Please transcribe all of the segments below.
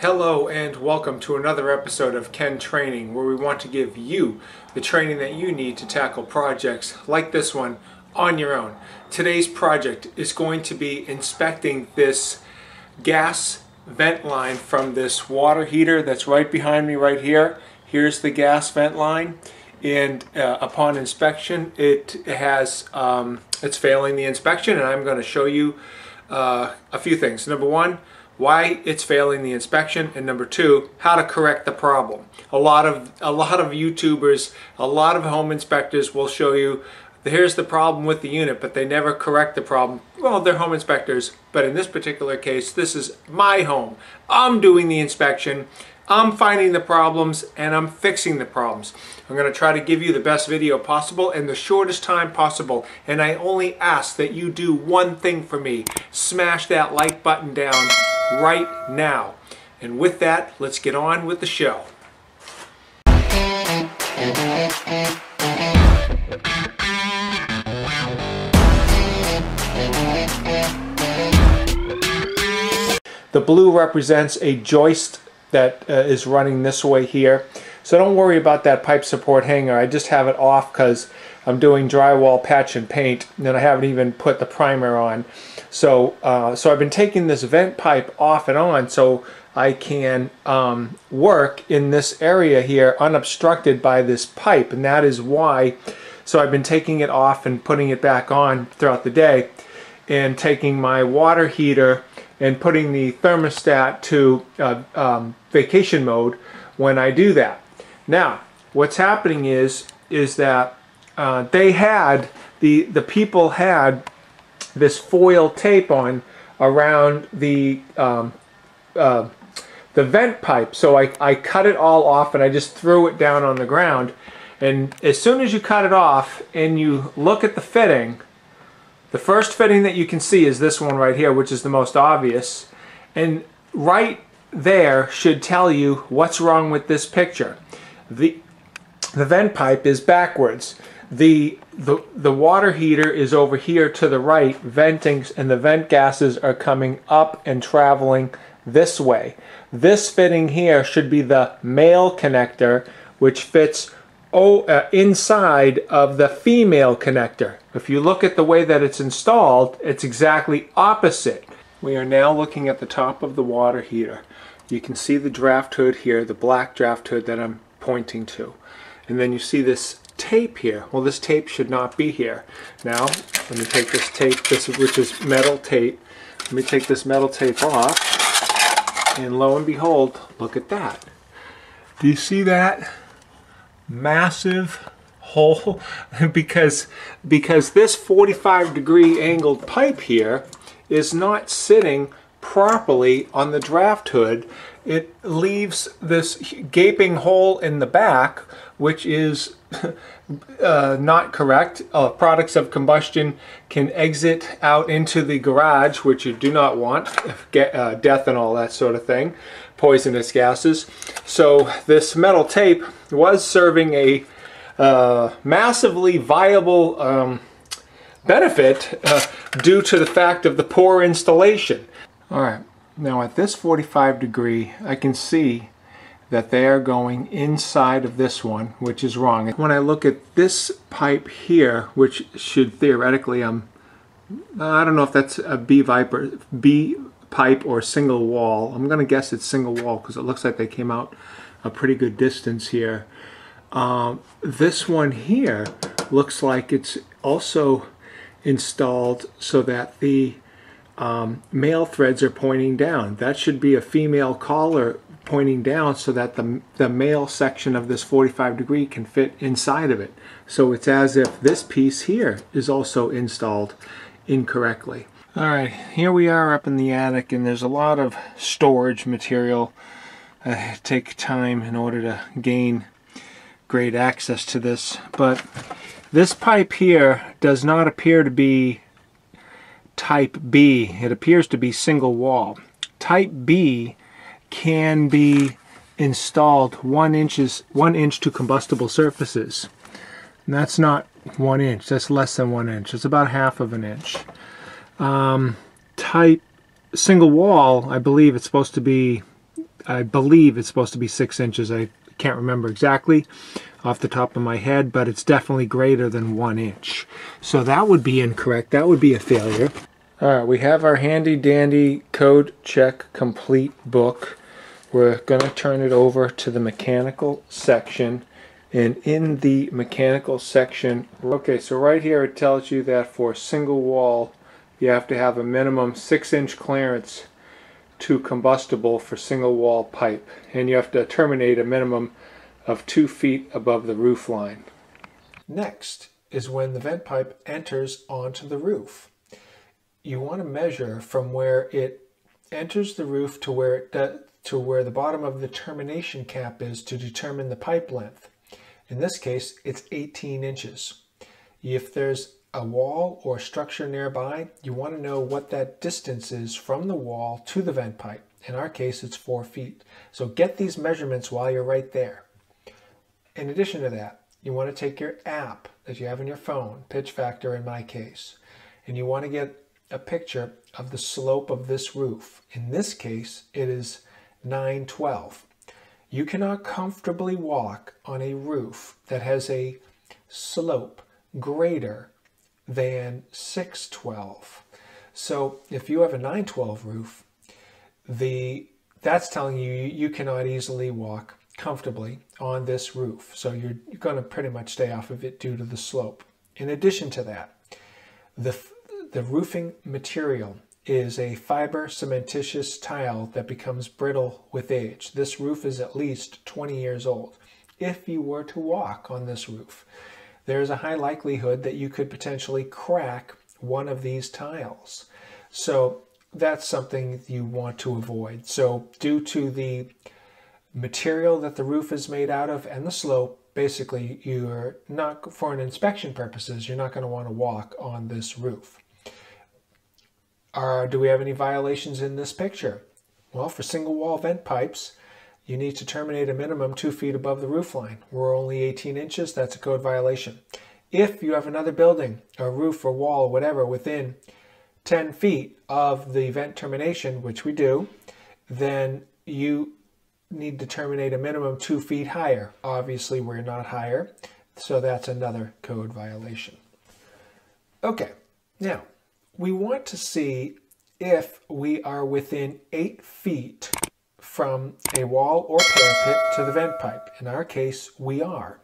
Hello and welcome to another episode of KenTraining where we want to give you the training that you need to tackle projects like this one on your own. Today's project is going to be inspecting this gas vent line from this water heater that's right behind me right here. Here's the gas vent line and uh, upon inspection it has um, it's failing the inspection and I'm going to show you uh, a few things. Number one, why it's failing the inspection, and number two, how to correct the problem. A lot of a lot of YouTubers, a lot of home inspectors will show you here's the problem with the unit, but they never correct the problem. Well, they're home inspectors, but in this particular case, this is my home. I'm doing the inspection. I'm finding the problems and I'm fixing the problems. I'm going to try to give you the best video possible in the shortest time possible. And I only ask that you do one thing for me. Smash that like button down right now. And with that, let's get on with the show. The blue represents a joist that uh, is running this way here. So don't worry about that pipe support hanger. I just have it off because I'm doing drywall patch and paint and I haven't even put the primer on. So, uh, so I've been taking this vent pipe off and on so I can um, work in this area here unobstructed by this pipe and that is why so I've been taking it off and putting it back on throughout the day and taking my water heater and putting the thermostat to uh, um, vacation mode when I do that. Now, what's happening is is that uh, they had the the people had this foil tape on around the um, uh, the vent pipe. So I, I cut it all off and I just threw it down on the ground. And as soon as you cut it off and you look at the fitting, the first fitting that you can see is this one right here, which is the most obvious. And right there should tell you what's wrong with this picture. The, the vent pipe is backwards. The, the, the water heater is over here to the right, venting, and the vent gases are coming up and traveling this way. This fitting here should be the male connector, which fits oh, uh, inside of the female connector. If you look at the way that it's installed, it's exactly opposite. We are now looking at the top of the water heater. You can see the draft hood here, the black draft hood that I'm pointing to. And then you see this tape here. Well, this tape should not be here. Now, let me take this tape, this which is metal tape. Let me take this metal tape off. And lo and behold, look at that. Do you see that? massive hole because because this 45 degree angled pipe here is not sitting properly on the draft hood it leaves this gaping hole in the back which is uh, not correct uh, products of combustion can exit out into the garage which you do not want get uh, death and all that sort of thing poisonous gases. So this metal tape was serving a uh, massively viable um, benefit uh, due to the fact of the poor installation. Alright, now at this 45 degree I can see that they are going inside of this one, which is wrong. When I look at this pipe here, which should theoretically, um, I don't know if that's a B Viper, B pipe or single wall. I'm going to guess it's single wall because it looks like they came out a pretty good distance here. Um, this one here looks like it's also installed so that the um, male threads are pointing down. That should be a female collar pointing down so that the, the male section of this 45 degree can fit inside of it. So it's as if this piece here is also installed incorrectly. Alright, here we are up in the attic and there's a lot of storage material. I take time in order to gain great access to this, but this pipe here does not appear to be type B. It appears to be single wall. Type B can be installed one inches one inch to combustible surfaces. And that's not one inch, that's less than one inch. It's about half of an inch um, type single wall, I believe it's supposed to be I believe it's supposed to be six inches. I can't remember exactly off the top of my head, but it's definitely greater than one inch. So that would be incorrect. That would be a failure. All right, we have our handy dandy code check complete book. We're going to turn it over to the mechanical section. And in the mechanical section, okay, so right here it tells you that for a single wall, you have to have a minimum six inch clearance to combustible for single wall pipe. And you have to terminate a minimum of two feet above the roof line. Next is when the vent pipe enters onto the roof. You want to measure from where it enters the roof to where it to where the bottom of the termination cap is to determine the pipe length. In this case, it's 18 inches. If there's a wall or structure nearby, you want to know what that distance is from the wall to the vent pipe. In our case, it's four feet. So get these measurements while you're right there. In addition to that, you want to take your app that you have in your phone, Pitch Factor in my case, and you want to get a picture of the slope of this roof. In this case, it is 912. You cannot comfortably walk on a roof that has a slope greater than 612. So if you have a 912 roof, the that's telling you you cannot easily walk comfortably on this roof. So you're, you're going to pretty much stay off of it due to the slope. In addition to that, the, the roofing material is a fiber cementitious tile that becomes brittle with age. This roof is at least 20 years old. If you were to walk on this roof, there is a high likelihood that you could potentially crack one of these tiles. So that's something you want to avoid. So due to the material that the roof is made out of and the slope, basically you're not, for an inspection purposes, you're not going to want to walk on this roof. Are, do we have any violations in this picture? Well, for single wall vent pipes, you need to terminate a minimum two feet above the roof line. We're only 18 inches, that's a code violation. If you have another building, a roof or wall, whatever, within 10 feet of the vent termination, which we do, then you need to terminate a minimum two feet higher. Obviously, we're not higher, so that's another code violation. Okay, now we want to see if we are within eight feet from a wall or parapet to the vent pipe. In our case, we are.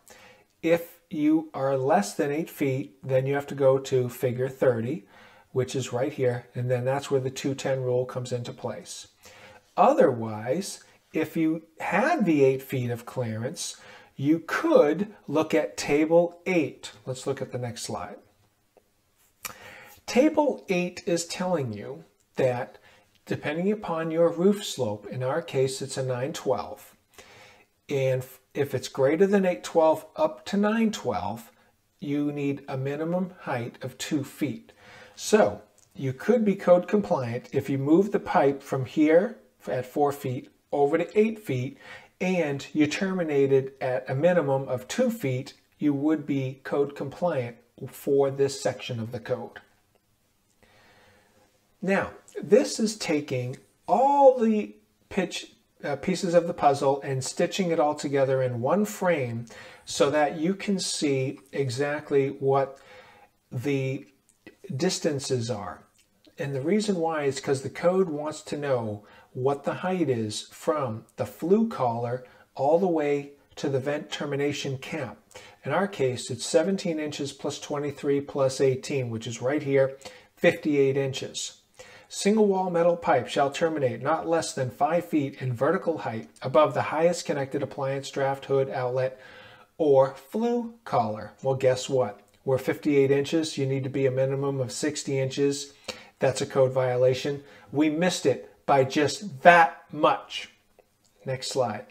If you are less than eight feet, then you have to go to figure 30, which is right here, and then that's where the 210 rule comes into place. Otherwise, if you had the eight feet of clearance, you could look at table eight. Let's look at the next slide. Table eight is telling you that depending upon your roof slope, in our case, it's a 912. And if it's greater than 812 up to 912, you need a minimum height of two feet. So you could be code compliant if you move the pipe from here at four feet over to eight feet and you terminated at a minimum of two feet, you would be code compliant for this section of the code. Now, this is taking all the pitch uh, pieces of the puzzle and stitching it all together in one frame so that you can see exactly what the distances are. And the reason why is because the code wants to know what the height is from the flue collar all the way to the vent termination cap. In our case, it's 17 inches plus 23 plus 18, which is right here, 58 inches. Single wall metal pipe shall terminate not less than 5 feet in vertical height above the highest connected appliance draft hood outlet or flue collar. Well, guess what? We're 58 inches. You need to be a minimum of 60 inches. That's a code violation. We missed it by just that much. Next slide.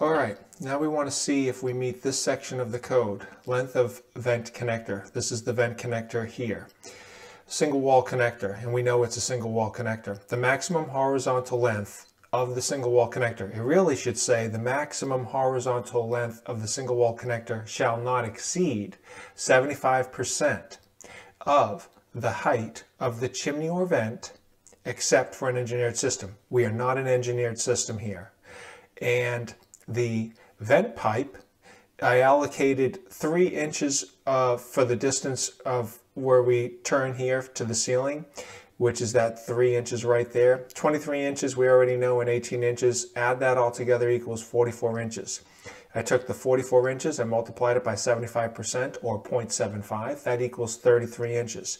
All right, now we want to see if we meet this section of the code, length of vent connector. This is the vent connector here. Single wall connector, and we know it's a single wall connector. The maximum horizontal length of the single wall connector. It really should say the maximum horizontal length of the single wall connector shall not exceed 75% of the height of the chimney or vent except for an engineered system. We are not an engineered system here. and the vent pipe, I allocated three inches uh, for the distance of where we turn here to the ceiling, which is that three inches right there. 23 inches, we already know, and 18 inches, add that all together equals 44 inches. I took the 44 inches and multiplied it by 75% or 0.75. That equals 33 inches.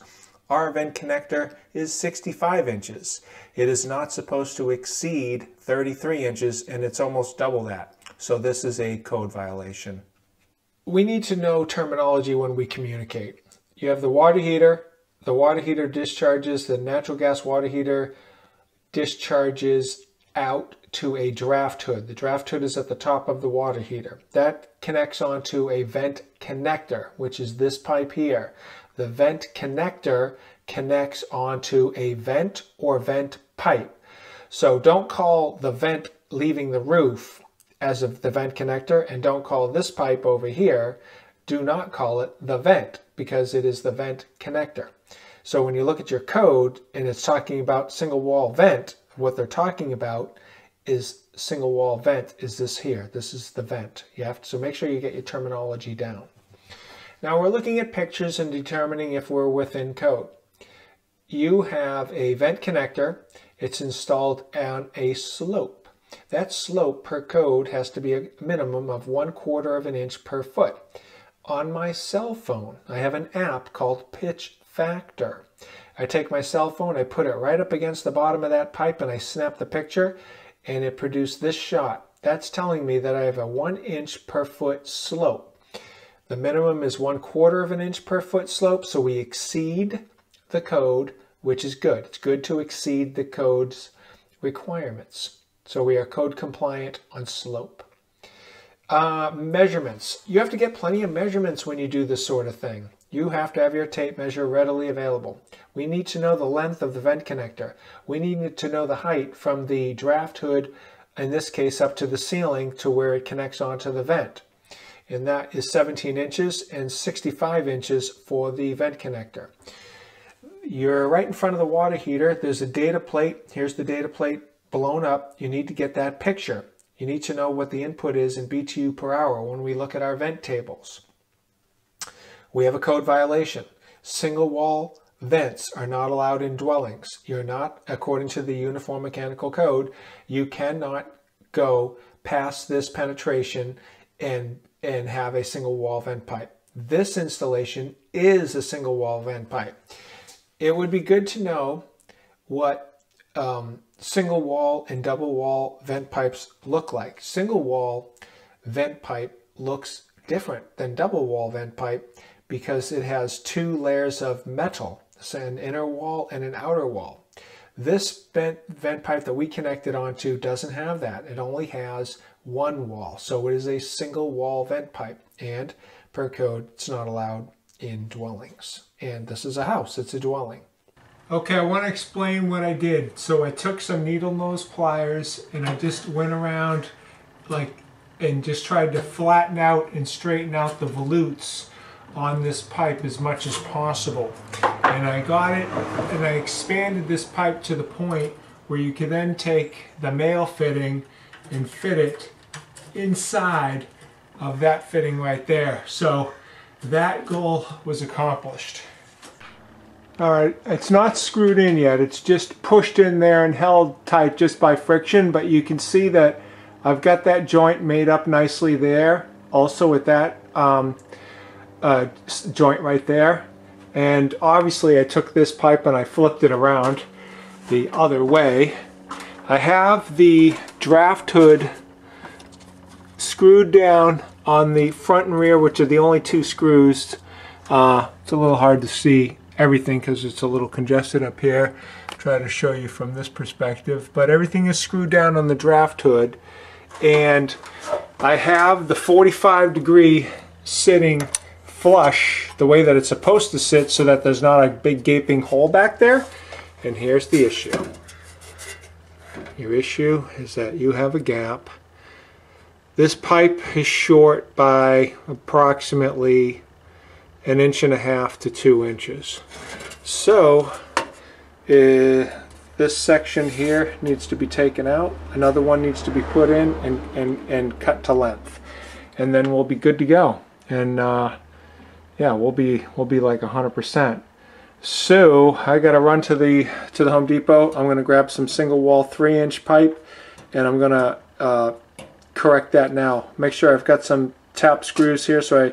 Our vent connector is 65 inches. It is not supposed to exceed 33 inches and it's almost double that. So this is a code violation. We need to know terminology when we communicate. You have the water heater. The water heater discharges, the natural gas water heater discharges out to a draft hood. The draft hood is at the top of the water heater. That connects onto a vent connector, which is this pipe here. The vent connector connects onto a vent or vent pipe. So don't call the vent leaving the roof as of the vent connector and don't call this pipe over here, do not call it the vent because it is the vent connector. So when you look at your code and it's talking about single wall vent, what they're talking about is single wall vent is this here. This is the vent. You have to, so make sure you get your terminology down. Now we're looking at pictures and determining if we're within code. You have a vent connector. It's installed on a slope. That slope per code has to be a minimum of one quarter of an inch per foot. On my cell phone, I have an app called Pitch Factor. I take my cell phone, I put it right up against the bottom of that pipe and I snap the picture and it produced this shot. That's telling me that I have a one inch per foot slope. The minimum is one quarter of an inch per foot slope, so we exceed the code, which is good. It's good to exceed the code's requirements. So we are code compliant on slope. Uh, measurements. You have to get plenty of measurements when you do this sort of thing. You have to have your tape measure readily available. We need to know the length of the vent connector. We need to know the height from the draft hood, in this case up to the ceiling to where it connects onto the vent and that is 17 inches and 65 inches for the vent connector. You're right in front of the water heater. There's a data plate. Here's the data plate blown up. You need to get that picture. You need to know what the input is in BTU per hour when we look at our vent tables. We have a code violation. Single wall vents are not allowed in dwellings. You're not, according to the Uniform Mechanical Code, you cannot go past this penetration and and have a single wall vent pipe. This installation is a single wall vent pipe. It would be good to know what um, single wall and double wall vent pipes look like. Single wall vent pipe looks different than double wall vent pipe because it has two layers of metal, an inner wall and an outer wall. This vent, vent pipe that we connected onto doesn't have that. It only has one wall. So it is a single wall vent pipe and per code it's not allowed in dwellings. And this is a house, it's a dwelling. Okay, I want to explain what I did. So I took some needle nose pliers and I just went around like and just tried to flatten out and straighten out the volutes on this pipe as much as possible. And I got it and I expanded this pipe to the point where you can then take the male fitting and fit it inside of that fitting right there. So that goal was accomplished. All right, it's not screwed in yet. It's just pushed in there and held tight just by friction, but you can see that I've got that joint made up nicely there. Also with that um, uh, joint right there. And obviously I took this pipe and I flipped it around the other way. I have the draft hood screwed down on the front and rear, which are the only two screws. Uh, it's a little hard to see everything because it's a little congested up here. Try to show you from this perspective. But everything is screwed down on the draft hood. And I have the 45 degree sitting flush the way that it's supposed to sit so that there's not a big gaping hole back there. And here's the issue. Your issue is that you have a gap this pipe is short by approximately an inch and a half to two inches. So uh, this section here needs to be taken out. Another one needs to be put in and, and, and cut to length. And then we'll be good to go. And uh, yeah, we'll be we'll be like 100%. So I got to run to the to the Home Depot. I'm going to grab some single wall three inch pipe and I'm going to uh, correct that now. Make sure I've got some tap screws here so I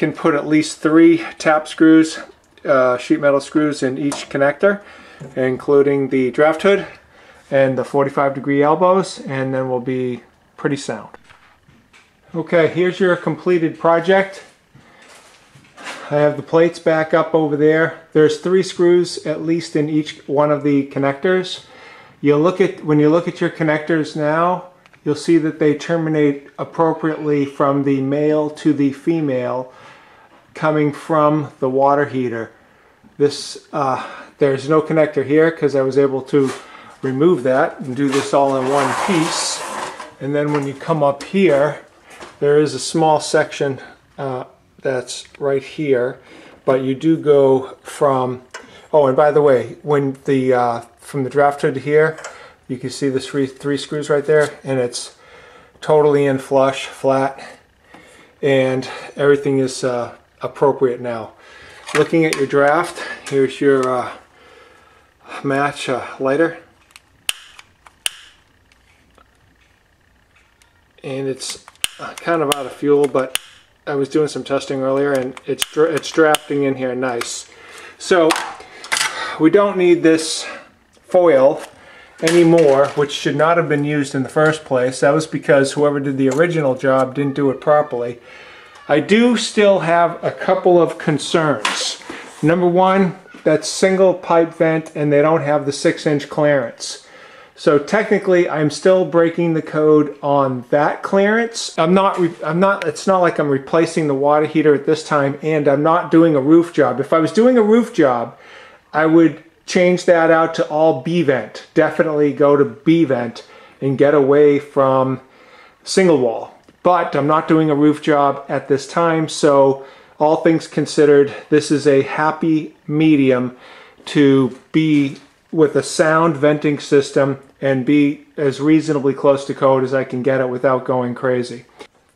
can put at least three tap screws, uh, sheet metal screws in each connector, including the draft hood and the 45 degree elbows, and then we'll be pretty sound. Okay, here's your completed project. I have the plates back up over there. There's three screws at least in each one of the connectors. You'll look at when you look at your connectors now, you'll see that they terminate appropriately from the male to the female coming from the water heater. This uh, There's no connector here because I was able to remove that and do this all in one piece. And then when you come up here, there is a small section uh, that's right here, but you do go from, oh, and by the way, when the, uh, from the draft hood here, you can see the three, three screws right there, and it's totally in flush, flat, and everything is uh, appropriate now. Looking at your draft, here's your uh, match uh, lighter. And it's uh, kind of out of fuel, but I was doing some testing earlier and it's, it's drafting in here nice. So we don't need this foil anymore, which should not have been used in the first place. That was because whoever did the original job didn't do it properly. I do still have a couple of concerns. Number one, that's single pipe vent and they don't have the six inch clearance. So technically I'm still breaking the code on that clearance. I'm not, I'm not, it's not like I'm replacing the water heater at this time and I'm not doing a roof job. If I was doing a roof job, I would change that out to all B-vent. Definitely go to B-vent and get away from single wall. But I'm not doing a roof job at this time, so all things considered, this is a happy medium to be with a sound venting system and be as reasonably close to code as I can get it without going crazy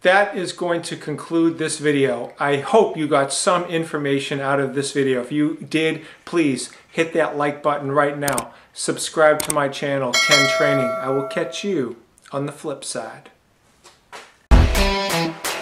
that is going to conclude this video. I hope you got some information out of this video. If you did, please hit that like button right now. Subscribe to my channel, Ken Training. I will catch you on the flip side.